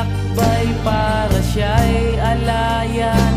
tinakbay para siya'y alaya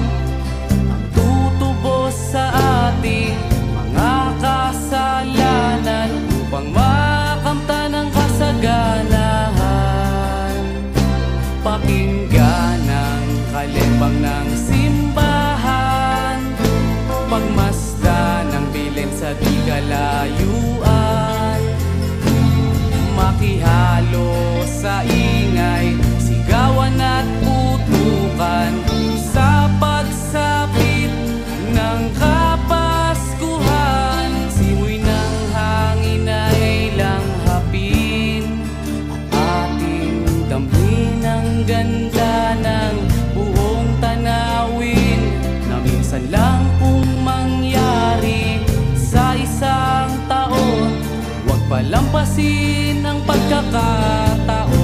isang taon. Huwag palampasin ang pagkakataon.